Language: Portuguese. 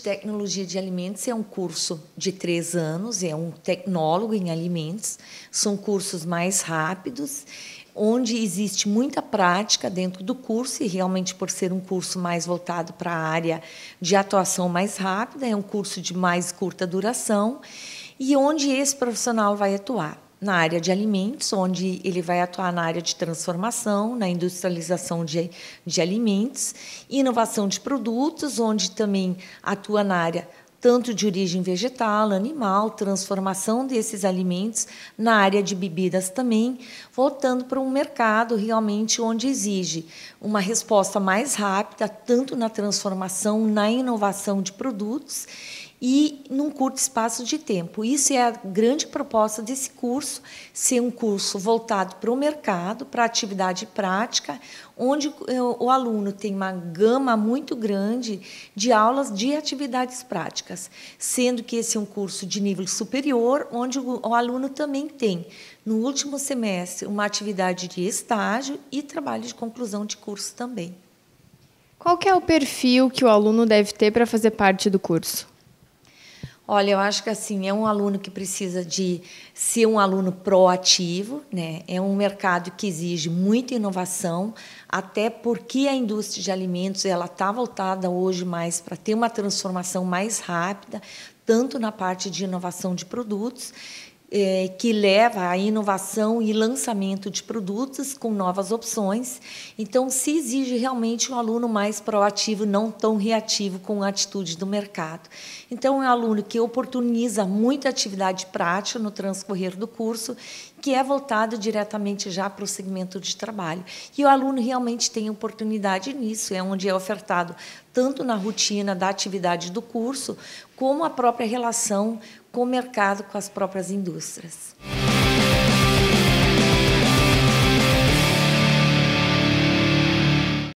tecnologia de alimentos é um curso de três anos, é um tecnólogo em alimentos, são cursos mais rápidos, onde existe muita prática dentro do curso, e realmente, por ser um curso mais voltado para a área de atuação mais rápida, é um curso de mais curta duração, e onde esse profissional vai atuar na área de alimentos, onde ele vai atuar na área de transformação, na industrialização de, de alimentos, inovação de produtos, onde também atua na área tanto de origem vegetal, animal, transformação desses alimentos, na área de bebidas também, voltando para um mercado realmente onde exige uma resposta mais rápida, tanto na transformação, na inovação de produtos e num curto espaço de tempo. Isso é a grande proposta desse curso, ser um curso voltado para o mercado, para a atividade prática, onde o aluno tem uma gama muito grande de aulas de atividades práticas, sendo que esse é um curso de nível superior, onde o aluno também tem, no último semestre, uma atividade de estágio e trabalho de conclusão de curso também. Qual é o perfil que o aluno deve ter para fazer parte do curso? Olha, eu acho que assim é um aluno que precisa de ser um aluno proativo, né? É um mercado que exige muita inovação, até porque a indústria de alimentos ela está voltada hoje mais para ter uma transformação mais rápida, tanto na parte de inovação de produtos é, que leva à inovação e lançamento de produtos com novas opções. Então, se exige realmente um aluno mais proativo, não tão reativo com a atitude do mercado. Então, é um aluno que oportuniza muita atividade prática no transcorrer do curso, que é voltado diretamente já para o segmento de trabalho. E o aluno realmente tem oportunidade nisso, é onde é ofertado tanto na rotina da atividade do curso, como a própria relação com o mercado, com as próprias indústrias.